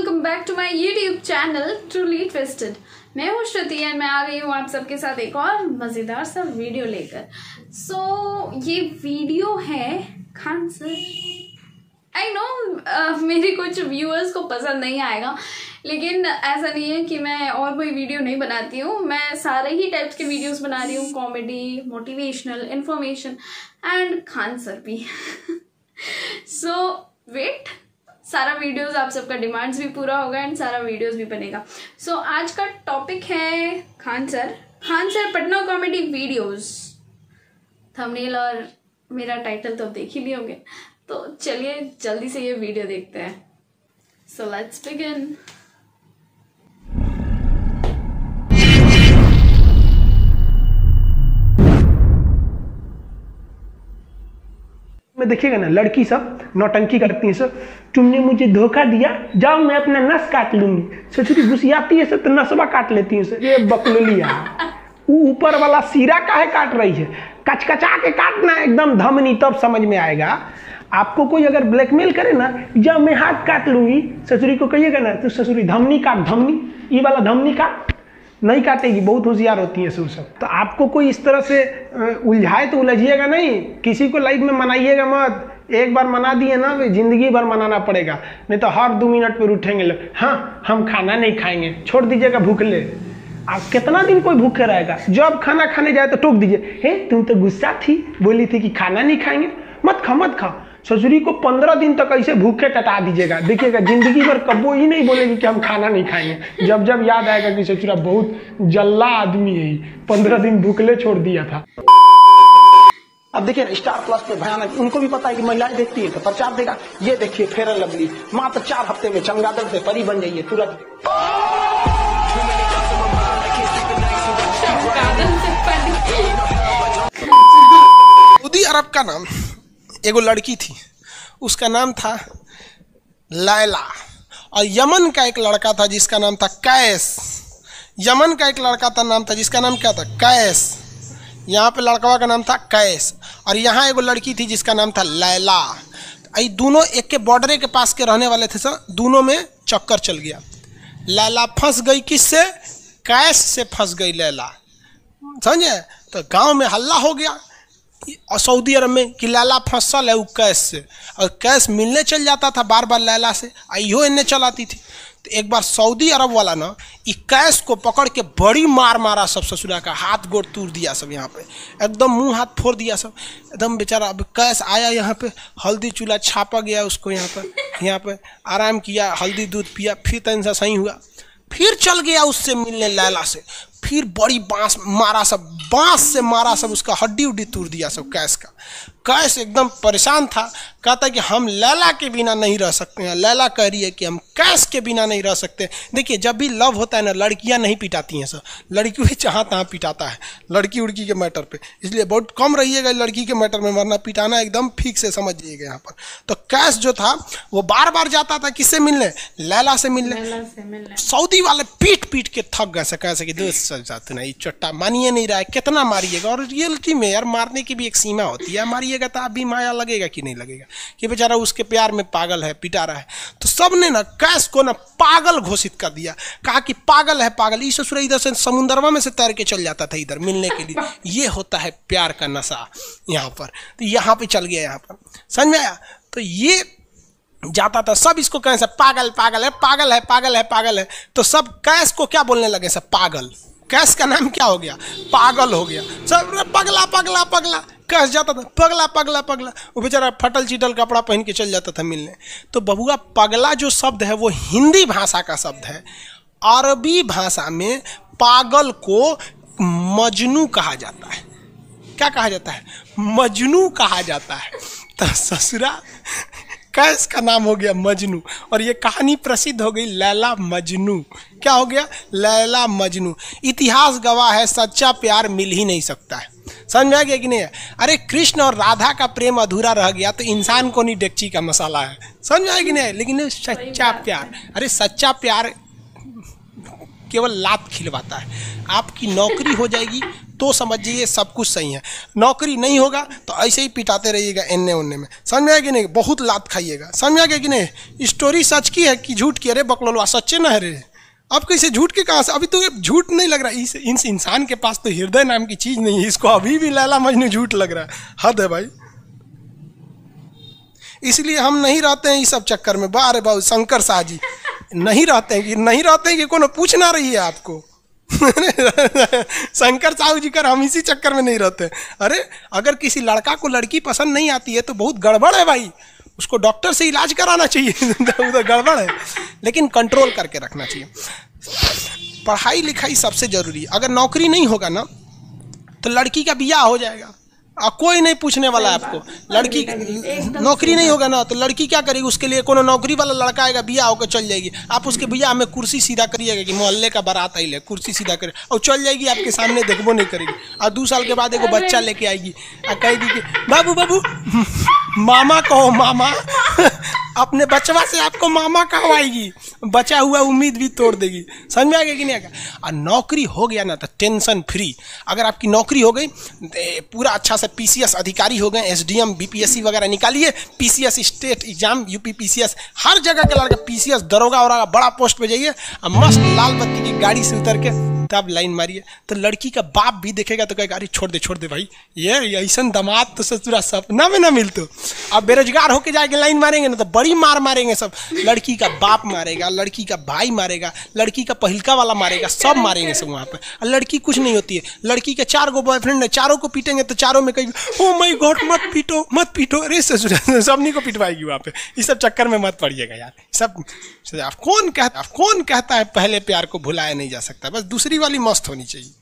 Welcome back to my YouTube channel truly twisted मैं हूँ श्रुति and मैं आ गई हूँ आप सबके साथ एक और मज़ेदार सा वीडियो लेकर। सो so, ये वीडियो है खान सर आई नो मेरे कुछ व्यूअर्स को पसंद नहीं आएगा लेकिन ऐसा नहीं है कि मैं और कोई वीडियो नहीं बनाती हूँ। मैं सारे ही टाइप्स के वीडियोस बना रही हूँ comedy motivational information and Khan sir भी। सो वेट सारा वीडियोस आप सबका डिमांड्स भी पूरा होगा एंड सारा वीडियोस भी बनेगा। सो so, आज का टॉपिक है Khan sir. Khan sir Patna comedy videos thumbnail और मेरा टाइटल तो देख ही लिए होंगे। तो चलिए जल्दी से ये वीडियो देखते हैं। सो लेट्स बिगिन में देखिएगा ना, लड़की सब, नौटंकी करती है सर तुमने मुझे धोखा दिया, जाओ मैं अपना नस काट लूँगी। ससुरी घुसियाती है सर तो नसवा काट लेती है सर ये बकलोलिया वो ऊपर वाला सीरा काहे काट रही है? कचकचा के काटना एकदम धमनी, तब समझ में आएगा। आपको कोई अगर ब्लैकमेल करे ना जब मैं हाथ काट लूँगी। ससुरी को कहिएगा ना तो ससुरी धमनी काट, धमनी, ये वाला धमनी काट। नहीं काटेगी, बहुत होशियार होती है सब। तो आपको कोई इस तरह से उलझाए तो उलझिएगा नहीं। किसी को लाइफ में मनाइएगा मत। एक बार मना दिए ना तो ज़िंदगी भर मनाना पड़ेगा। नहीं तो हर दो मिनट पर उठेंगे लोग हाँ हम खाना नहीं खाएँगे। छोड़ दीजिएगा भूखले आप कितना दिन कोई भूखे रहेगा? जब खाना खाने जाए तो टोक दीजिए, हे तुम तो गुस्सा थी। बोली थी कि खाना नहीं खाएँगे? मत खा मत खा। ससुरी को पंद्रह दिन तक ऐसे भूखे टटा दीजिएगा। देखिएगा ज़िंदगी भर कबो ही नहीं बोलेगी कि हम खाना नहीं खाएँगे। जब जब याद आएगा कि ससुरा बहुत जल्ला आदमी है पंद्रह दिन भूखले छोड़ दिया था। अब देखिए ना स्टार प्लस पे भयानक उनको भी पता है कि महिलाएँ देखती है तो प्रचार देगा। ये देखिए फेयर लवली मात्र चार हफ़्ते में चमगादड़ से परी बन जाइए तुरंत। सऊदी अरब का नाम एगो लड़की थी, उसका नाम था लैला और यमन का एक लड़का था जिसका नाम था कैस यमन का एक लड़का था नाम था, जिसका नाम क्या था? कैस यहाँ पे लड़कवा का नाम था कैस और यहाँ एगो लड़की थी जिसका नाम था लैला ये दोनों एक के बॉर्डरे के पास के रहने वाले थे सर, दोनों में चक्कर चल गया। लैला फंस गई किससे? कैस से फंस गई लैला समझे? तो गाँव में हल्ला हो गया। सऊदी अरब में कि लैला फंसल है वो कैश से। और कैश मिलने चल जाता था बार बार लैला से, आइयो इन्हें चलाती थी। तो एक बार सऊदी अरब वाला ना ये कैश को पकड़ के बड़ी मार मारा सब ससुरा का, हाथ गोड़ तोड़ दिया सब यहाँ पे। एकदम मुँह हाथ फोड़ दिया सब। एकदम बेचारा अब कैश आया यहाँ पे, हल्दी चूल्हा छापा गया उसको यहाँ पर यहाँ पे, आराम किया, हल्दी दूध पिया, फिर तन सा सही हुआ। फिर चल गया उससे मिलने लैला से। फिर बड़ी बाँस मारा सब बाँस से मारा सब उसका हड्डी उड्डी तोड़ दिया सब कैश का। कैश एकदम परेशान था कहता कि हम लैला के बिना नहीं रह सकते हैं। लैला कह रही है कि हम कैश के बिना नहीं रह सकते देखिए जब भी लव होता है ना लड़कियाँ नहीं पिटाती हैं सर। लड़की भी जहाँ तहाँ पिटाता है लड़की उड़की के मैटर पे। इसलिए बहुत कम रहिएगा लड़की के मैटर में वरना पिटाना एकदम फिक्स से समझिएगा यहाँ पर। तो कैश जो था वो बार बार जाता था किससे मिलने? लैला से मिलने। सऊदी वाले पीट पीट के थक गए कैसे कि दोस्त चल जाते ना ये चट्टा मानिए नहीं रहा है। कितना मारिएगा? और रियलिटी में यार मारने की भी एक सीमा होती है। मारिएगा तो आप भी माया लगेगा कि नहीं लगेगा? कि बेचारा उसके प्यार में पागल है, पिटा रहा है। तो सबने ना कैश को ना पागल घोषित कर दिया। कहा कि पागल है पागल। ये ससुर इधर से समुंदरवा में से तैर के चल जाता था इधर मिलने के लिए। ये होता है प्यार का नशा यहाँ पर। तो यहाँ पे चल गया यहाँ पर। समझ में आया? तो ये जाता था। सब इसको कहें सब पागल पागल है पागल है पागल है पागल है। तो सब कैश को क्या बोलने लगे सब पागल। कैश का नाम क्या हो गया? पागल हो गया। सब पगला पगला पगला। कैश जाता था, पगला पगला पगला। वो बेचारा फटल चिटल कपड़ा पहन के चल जाता था मिलने। तो बबुआ, पगला जो शब्द है, वो हिंदी भाषा का शब्द है। अरबी भाषा में पागल को मजनू कहा जाता है। क्या कहा जाता है? मजनू कहा जाता है। तो ससुरा कैस का नाम हो गया मजनू? और ये कहानी प्रसिद्ध हो गई लैला मजनू। क्या हो गया? लैला मजनू। इतिहास गवाह है, सच्चा प्यार मिल ही नहीं सकता है। समझ में आ गया कि नहीं? अरे कृष्ण और राधा का प्रेम अधूरा रह गया तो इंसान को नहीं डेक्ची का मसाला है। समझ में कि नहीं? लेकिन सच्चा प्यार। अरे सच्चा प्यार केवल लात खिलवाता है। आपकी नौकरी हो जाएगी तो समझिए सब कुछ सही है। नौकरी नहीं होगा तो ऐसे ही पिटाते रहिएगा एन्ने उन्ने में। समझ में आया कि नहीं? बहुत लात खाइएगा। समझ आ गया कि नहीं? स्टोरी सच की है कि झूठ की? अरे, बकलोलवा, सच्चे ना है रे। अब कैसे झूठ के कहाँ से? अभी तो झूठ नहीं लग रहा। इस इस इंसान के पास तो हृदय नाम की चीज़ नहीं है। इसको अभी भी लैला मजनू झूठ लग रहा है। हद है भाई। इसलिए हम नहीं रहते हैं इस सब चक्कर में। बारे बाबू, शंकर शाह जी। नहीं रहते हैं कि, नहीं रहते हैं कि कोनो पूछ ना रही है आपको? शंकर साहू जी कर, हम इसी चक्कर में नहीं रहते। अरे, अगर किसी लड़का को लड़की पसंद नहीं आती है तो बहुत गड़बड़ है भाई। उसको डॉक्टर से इलाज कराना चाहिए। उधर गड़बड़ है। लेकिन कंट्रोल करके रखना चाहिए। पढ़ाई लिखाई सबसे ज़रूरी अगर नौकरी नहीं होगा ना तो लड़की का बियाह हो जाएगा। आ, कोई नहीं पूछने वाला है आपको। लड़की नौकरी नहीं होगा ना तो लड़की क्या करेगी? उसके लिए कोनो नौकरी वाला लड़का आएगा बिया होकर चल जाएगी। आप उसके बिया में कुर्सी सीधा करिएगा कि मोहल्ले का बारात आई ले कुर्सी सीधा करे। और चल जाएगी आपके सामने देखबो नहीं करेगी। और दो साल के बाद एगो बच्चा लेके आएगी। और कहेगी कि बाबू बाबू। मामा कहो, मामा। अपने बचवा से आपको मामा कहवाएगी बचा हुआ उम्मीद भी तोड़ देगी। समझ में आ गया कि नहीं आ गया? और नौकरी हो गया ना तो टेंशन फ्री अगर आपकी नौकरी हो गई पूरा अच्छा से पीसीएस अधिकारी हो गए एसडीएम बीपीएससी वगैरह निकालिए। PCS state exam UP PCS हर जगह के लड़का पीसीएस दरोगा वरोगा बड़ा पोस्ट पे जाइए। और मस्त लाल बत्ती की गाड़ी से उतर के तब लाइन मारिए तो लड़की का बाप भी देखेगा तो कहेगा, अरे, छोड़ दे छोड़ दे भाई, ये ऐसा दमाद तो ससुरा सपना में ना मिलते अब बेरोजगार होके जाके लाइन मारेंगे ना तो बड़ी मार मारेंगे सब। लड़की का बाप मारेगा, लड़की का भाई मारेगा, लड़की का पहलका वाला मारेगा, सब मारेंगे सब वहाँ पर लड़की कुछ नहीं होती है। लड़की के चार गो बॉयफ्रेंड है, चारों को पीटेंगे तो चारों में कहेगी ओ माई गॉड मत पीटो मत पीटो। अरे, ससुरा, सबनी को पिटवाएगी वहाँ पे। इस सब चक्कर में मत पड़िएगा यार। सब आप कौन कहता कौन कहता है, पहले प्यार को भुलाया नहीं जा सकता। बस दूसरी वाली मस्त होनी चाहिए।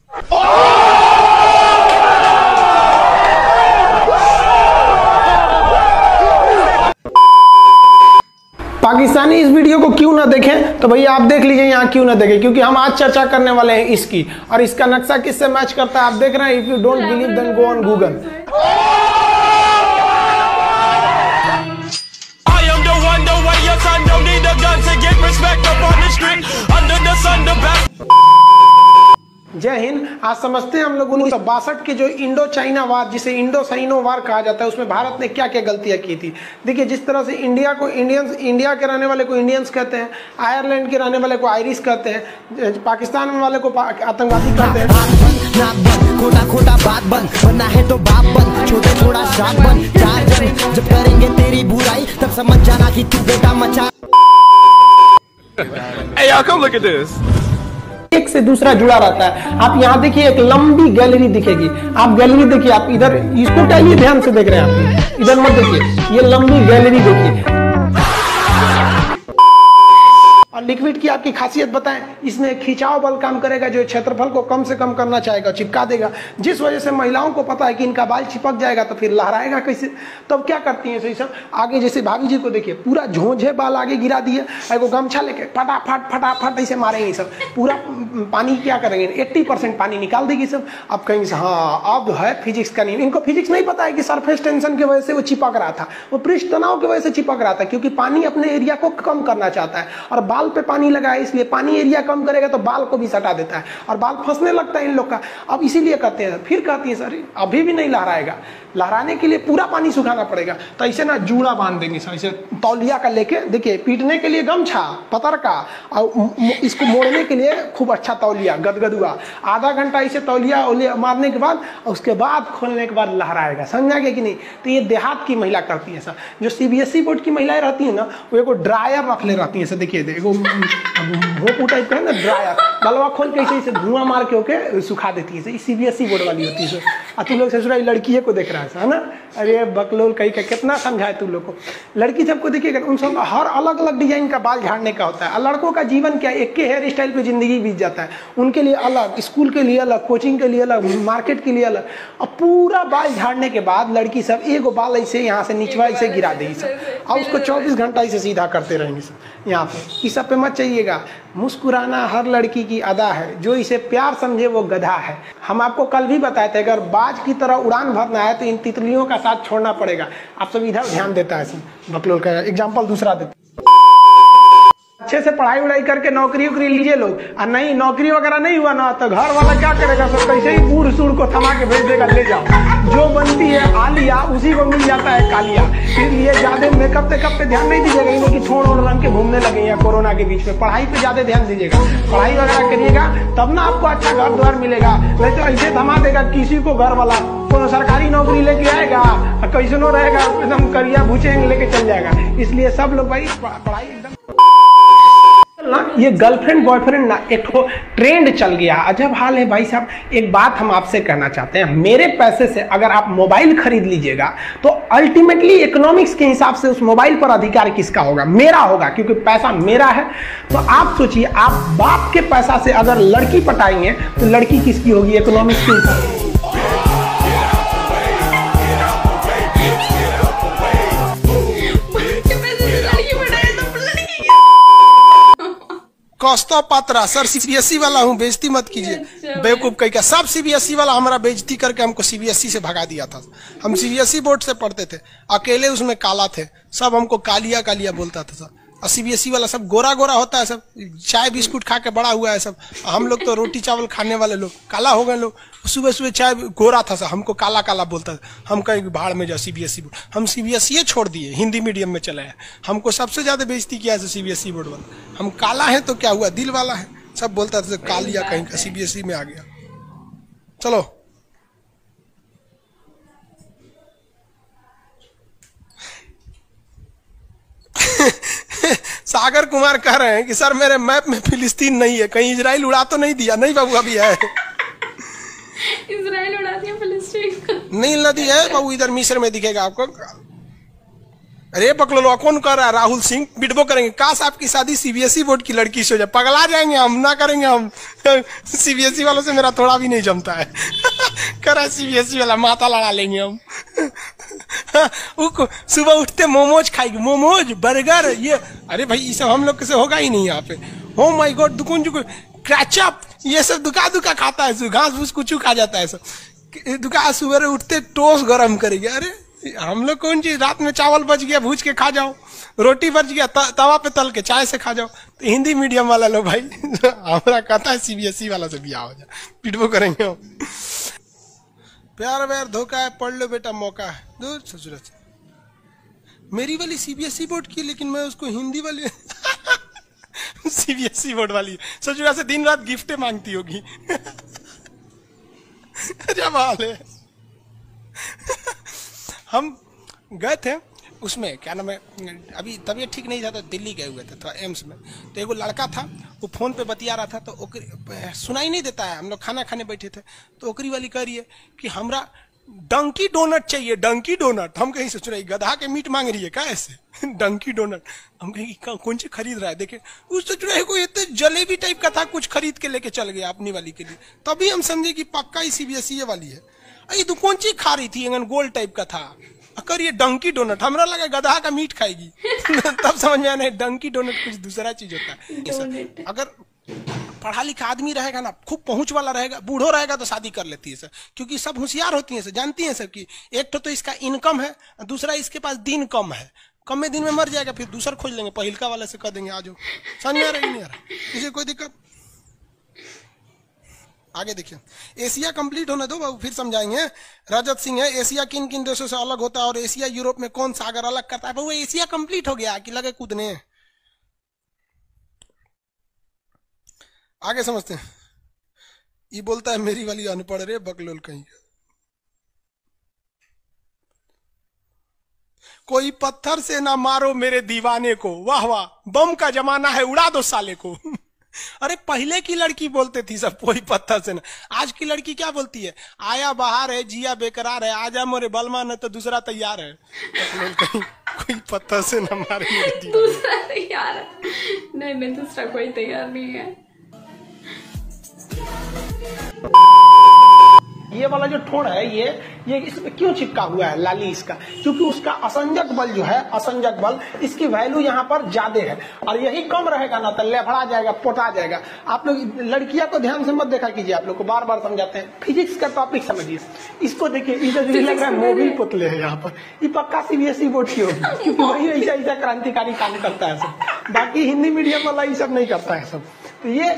पाकिस्तानी इस वीडियो को क्यों ना देखें? तो भैया आप देख लीजिए, यहाँ क्यों ना देखें? क्योंकि हम आज चर्चा करने वाले हैं इसकी। और इसका नक्शा किससे मैच करता है आप देख रहे हैं? If you don't believe then go on Google आज समझते हैं हम लोग उन्नीस बासठ के जो इंडो चाइना वार जिसे इंडो साइनो वार कहा जाता है उसमें भारत ने क्या क्या गलतियाँ की थी देखिए जिस तरह से इंडिया को इंडियंस इंडिया के रहने वाले को इंडियंस कहते हैं आयरलैंड के रहने वाले को आयरिश कहते हैं पाकिस्तान वाले को आतंकवादी कहते हैं खोटा खोटा बात बन बनना है तो बाप बन छोटे छोड़ा श्राप बन चार जन जब करेंगे तेरी बुराई तब समझ जाना कि तू बेटा मचा Hey, y'all, come look at this. एक से दूसरा जुड़ा रहता है। आप यहाँ देखिए, एक लंबी गैलरी दिखेगी। आप गैलरी देखिए, आप इधर, इसको टाइम ध्यान से देख रहे हैं आप। इधर मत देखिए, ये लंबी गैलरी देखिए। और लिक्विड की आपकी खासियत बताएँ, इसमें खिंचाव बल काम करेगा जो क्षेत्रफल को कम से कम करना चाहेगा, चिपका देगा। जिस वजह से महिलाओं को पता है कि इनका बाल चिपक जाएगा तो फिर लहराएगा कैसे? तब क्या करती हैं सही सब? आगे जैसे भाभी जी को देखिए, पूरा झोंझे बाल आगे गिरा दिए एगो गमछा लेके फटाफट फटाफट ऐसे मारेंगे सब। पूरा पानी क्या करेंगे? एट्टी परसेंट पानी निकाल देगी सब। अब कहेंगे हाँ अब है फिजिक्स का नियम इनको फिजिक्स नहीं पता है कि सरफेस टेंशन की वजह से वो चिपक रहा था। वो पृष्ठ तनाव की वजह से चिपक रहा था, क्योंकि पानी अपने एरिया को कम करना चाहता है। और बाल पे पानी लगा है इसलिए पानी एरिया कम करेगा तो बाल को भी सटा देता है। और बाल फंसने लगता है इन लोग का। अब इसीलिए कहते हैं, फिर कहती है, सर, अभी भी नहीं लहराएगा। लहराने के लिए पूरा पानी सुखाना पड़ेगा। तो ऐसे ना जूड़ा बाँध देंगे, सर। ऐसे तौलिया का लेके, देखिए, पीटने के लिए गमछा पतर का, और इसको मोड़ने के लिए खूब अच्छा तौलिया, गदगदुआ। आधा घंटा इसे तौलिया ओलिया मारने के बाद, और उसके बाद खोलने के बाद लहराएगा। समझा गया कि नहीं? तो ये देहात की महिला करती है, सर। जो सीबीएसई बोर्ड की महिलाएँ रहती है ना, वो एगो ड्रायर रख ले रहती है, सर। देखिए एगो भोपू टाइप का है ना ड्रायर बलवा खोल के ऐसे धुआँ मार के होके सुखा देती है C B S CBSE board वाली होती है और तुम लोग ससुरा लड़की को देख रहा है ना? अरे, बकलोल कहीं का कितना समझाए तुम लोग को। लड़की सबको देखिएगा, उन सब हर अलग अलग डिज़ाइन का बाल झाड़ने का होता है, और लड़कों का जीवन क्या एक के हेयर स्टाइल पे ज़िंदगी बीत जाता है। उनके लिए अलग, स्कूल के लिए अलग, कोचिंग के लिए अलग, मार्केट के लिए अलग, और पूरा बाल झाड़ने के बाद लड़की सब एगो बाल ऐसे यहाँ से नीचवा ऐसे गिरा देगी सब और उसको चौबीस घंटा ऐसे सीधा करते रहेंगे सब यहाँ पे। इस सब पे मत चाहिएगा मुस्कुराना हर लड़की की अदा है। जो इसे प्यार समझे, वो गधा है। हम आपको कल भी बताए थे, अगर बाज की तरह उड़ान भरना है तो इन तितलियों का साथ छोड़ना पड़ेगा। आप सब इधर ध्यान देता है बकलोल का एग्ज़ाम्पल दूसरा देता अच्छे से पढ़ाई उड़ाई करके नौकरी उकरी लीजिए लोग। और नहीं, नौकरी वगैरह नहीं हुआ ना तो घर वाला क्या करेगा? सब कैसे ही बूढ़ सूढ़ को थमा के भेज देगा, ले जाओ। जो बनती है आलिया, उसी को मिल जाता है कालिया। इसलिए ज़्यादा मेकअप टेकअप पे ध्यान नहीं दीजिएगा इन्हें कि छोड़ ओढ़ रंग के घूमने लगे हैं कोरोना के बीच में। पढ़ाई पे ज़्यादा ध्यान दीजिएगा। पढ़ाई वगैरह करिएगा, तब ना आपको अच्छा घर द्वार मिलेगा। नहीं तो ऐसे थमा देगा, किसी को घर वाला कोनो सरकारी नौकरी लेके आएगा कैसनो रहेगा एकदम करिया भूचेंगे लेके चल जाएगा। इसलिए सब लोग भाई, पढ़ाई ये गर्लफ्रेंड बॉयफ्रेंड ना, एक ट्रेंड चल गया। अजब हाल है भाई साहब। एक बात हम आपसे कहना चाहते हैं। मेरे पैसे से अगर आप मोबाइल खरीद लीजिएगा तो अल्टीमेटली इकोनॉमिक्स के हिसाब से उस मोबाइल पर अधिकार किसका होगा? मेरा होगा, क्योंकि पैसा मेरा है। तो आप सोचिए, आप बाप के पैसा से अगर लड़की पटाएँगे तो लड़की किसकी होगी? इकोनॉमिक्स के हिसाब से। कौस्तव पात्रा सर सीबीएसई वाला हूँ बेजती मत कीजिए। अच्छा। बेवकूफ़ कही का सब सीबीएसई वाला हमारा बेजती करके हमको सीबीएसई से भगा दिया था। हम सीबीएसई बोर्ड से पढ़ते थे अकेले उसमें काला थे सब हमको कालिया कालिया बोलता था सब और सीबीएसई वाला सब गोरा गोरा होता है सब। चाय बिस्कुट खा के बड़ा हुआ है सब। हम लोग तो रोटी चावल खाने वाले लोग, काला हो गए लोग। सुबह सुबह चाय गोरा था सब। हमको काला काला बोलता था। हम कहीं भाड़ में जाओ सीबीएसई बोर्ड। हम सीबीएसई छोड़ दिए, हिंदी मीडियम में चले आए। हमको सबसे ज़्यादा बेइज्जती किया है सीबीएसई बोर्ड वाला। हम काला है तो क्या हुआ? दिल वाला है। सब बोलता था, कालिया कहीं का सीबीएसई में आ गया। चलो। सागर कुमार कह रहे हैं कि सर मेरे मैप में फिलिस्तीन नहीं है कहीं इजराइल उड़ा तो नहीं दिया नहीं बाबू अभी है। इसराइल उड़ा दिया फिलिस्तीन नील नदी है बाबू इधर मिस्र में दिखेगा आपको। अरे बकलो कौन कर रहा है? राहुल सिंह बिटबो करेंगे। काश आपकी शादी सीबीएसई बोर्ड की लड़की से हो जाए। पगला जाएँगे हम ना करेंगे हम। सीबीएसई वालों से मेरा थोड़ा भी नहीं जमता है। करा सीबीएसई वाला माता लड़ा लेंगे हम। सुबह उठते मोमोज खाएगी। मोमोज, बर्गर, ये। अरे भाई, ये सब हम लोग से होगा ही नहीं यहाँ पे। हो माई गॉड दुकुन जुकुन क्रैचअप ये सब दुका दुका खाता है घास फूस कुछ खा जाता है सब। दुका सुबह उठते टोस्ट गरम करेंगे। अरे, हम लोग कौन चीज़ रात में चावल बच गया, भूज के खा जाओ। रोटी बच गया तवा पे तल के चाय से खा जाओ। तो हिंदी मीडियम वाला लो भाई। हमारा कहता है सीबीएसई वाला से बिया हो जाए पिटबो करेंगे प्यार व्यार धोखा है, पढ़ लो बेटा, मौका है। दूर ससुरा से। मेरी वाली सीबीएसई बोर्ड की लेकिन मैं उसको हिंदी वाली सीबीएसई बोर्ड वाली ससुरा से दिन रात गिफ्टें मांगती होगी। जब हाल है? हम गए थे उसमें, क्या नाम है, अभी तबीयत ठीक नहीं था तो दिल्ली गए हुए थे तो एम्स में। तो एगो लड़का था, वो फ़ोन पे बतिया रहा था तो सुनाई नहीं देता है, हम लोग खाना खाने बैठे थे। तो ओकरी वाली कह रही है कि हमरा डंकी डोनट चाहिए, डंकी डोनट। हम कहीं सोच रहे गधा के मीट मांग रही है क्या ऐसे? डंकी डोनट। हम कहीं कौन सी खरीद रहा है? देखे उस सोच रहे कोई इतने जलेबी टाइप का था, कुछ खरीद के लेके चल गया अपनी वाली के लिए। तभी हम समझे कि पक्का ही सीबीएसई वाली है। ये तो कौन चीज़ खा रही थी एंगन गोल टाइप का था? अकर ये डंकी डोनट हमरा लगा गधा का मीट खाएगी। तब समझ में आया नहीं डंकी डोनट कुछ दूसरा चीज़ होता है। अगर पढ़ा लिखा आदमी रहेगा ना खूब पहुँच वाला रहेगा बूढ़ो रहेगा तो शादी कर लेती है सर। क्योंकि सब होशियार होती हैं सर जानती हैं सब कि एक तो, तो इसका इनकम है दूसरा इसके पास दिन कम है। कम में दिन में मर जाएगा फिर दूसरा खोज लेंगे पहलका वाले से कह देंगे आ जाओ। समझ में आ रहा है नहीं आ रहा इसे कोई दिक्कत? आगे देखिए। एशिया कंप्लीट होने दो फिर समझाएँगे। रजत सिंह है, एशिया किन किन देशों से अलग होता है और एशिया यूरोप में कौन सागर अलग करता है? बाबू एशिया कंप्लीट हो गया, कि लगे कूदने आगे समझते हैं। ये बोलता है, मेरी वाली अनपढ़ रे, बकलोल कहीं। कोई पत्थर से ना मारो मेरे दीवाने को। वाह वाह, बम का जमाना है, उड़ा दो साले को। अरे पहले की लड़की बोलते थी सब कोई पत्थर से ना। आज की लड़की क्या बोलती है? आया बाहर है जिया बेकरार है आजा मोरे बलमा न तो दूसरा तैयार है। तो कोई पत्थर से ना मारे दूसरा तैयार है। नहीं नहीं दूसरा कोई तैयार नहीं है। ये वाला जो ठोड़ है, ये ये इसमें क्यों चिपका हुआ है, लाली इसका? क्योंकि उसका असंजक बल जो है असंजक बल, इसकी वैल्यू यहाँ पर ज़्यादा है। और यही कम रहेगा ना तो लेफड़ा जाएगा, पोटा जाएगा। आप लोग लड़कियाँ को ध्यान से मत देखा कीजिए, आप लोग को बार बार समझाते हैं। फिजिक्स का टॉपिक समझिए। इसको देखिए, इधर लग रहा है मोबिल पुतले है यहाँ पर। ये पक्का सीबीएसई बोर्ड की होगी। वही ऐसा ऐसा क्रांतिकारी काम करता है सब। बाकी हिंदी मीडियम वाला ये सब नहीं करता है सब। तो ये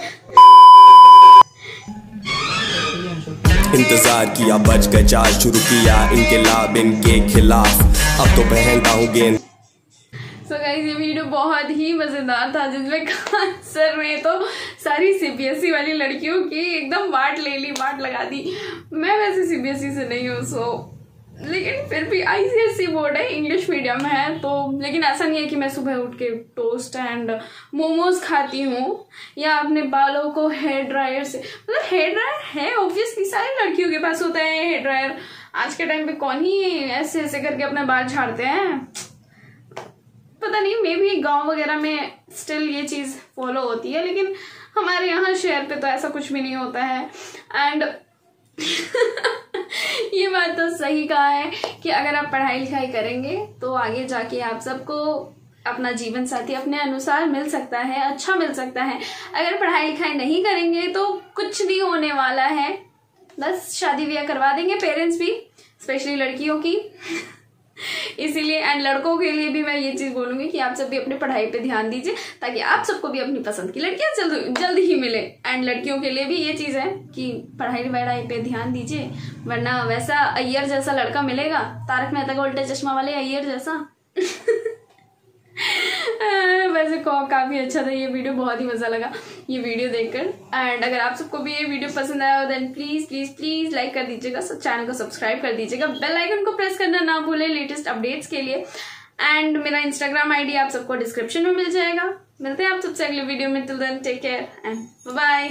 इंतज़ार किया, बच गए चार शुरू किया, इनके लाभ, इनके खिलाफ। अब तो पहनता हूँ गेंद। सो so गाइज़ ये वीडियो बहुत ही मज़ेदार था, जिसमें खान सर ने तो सारी सीबीएसई वाली लड़कियों की एकदम बाट ले ली बाट लगा दी। मैं वैसे सीबीएसई से नहीं हूँ सो लेकिन फिर भी आईसीएसई बोर्ड है इंग्लिश मीडियम है तो लेकिन ऐसा नहीं है कि मैं सुबह उठ के टोस्ट एंड मोमोज खाती हूँ, या अपने बालों को हेयर ड्रायर से मतलब हेयर ड्रायर है ऑब्वियसली सारी लड़कियों के पास होता है हेयर ड्रायर आज के टाइम पे कौन ही ऐसे ऐसे करके अपने बाल झाड़ते हैं? पता नहीं मे भी गाँव वगैरह में स्टिल ये चीज़ फॉलो होती है, लेकिन हमारे यहाँ शहर पे तो ऐसा कुछ भी नहीं होता है। एंड ये बात तो सही कहा है कि अगर आप पढ़ाई लिखाई करेंगे तो आगे जाके आप सबको अपना जीवन साथी अपने अनुसार मिल सकता है अच्छा मिल सकता है। अगर पढ़ाई लिखाई नहीं करेंगे तो कुछ भी होने वाला है। बस शादी ब्याह करवा देंगे पेरेंट्स भी, स्पेशली लड़कियों की। इसीलिए एंड लड़कों के लिए भी मैं ये चीज़ बोलूँगी कि आप सब भी अपनी पढ़ाई पे ध्यान दीजिए, ताकि आप सबको भी अपनी पसंद की लड़कियाँ जल्द जल्द ही मिले। एंड लड़कियों के लिए भी ये चीज़ है कि पढ़ाई वढ़ाई पे ध्यान दीजिए, वरना वैसा अय्यर जैसा लड़का मिलेगा, तारक मेहता का उल्टा चश्मा वाले अय्यर जैसा। वैसे काफ़ी अच्छा था, ये वीडियो बहुत ही मज़ा लगा, ये वीडियो देखकर। एंड अगर आप सबको भी ये वीडियो पसंद आया हो then please please please like कर दीजिएगा, सब चैनल को सब्सक्राइब कर दीजिएगा। बेल आइकन को प्रेस करना ना भूलें लेटेस्ट अपडेट्स के लिए। एंड मेरा इंस्टाग्राम आईडी आप सबको डिस्क्रिप्शन में मिल जाएगा। मिलते हैं आप सबसे अगले वीडियो में। Till then take care and bye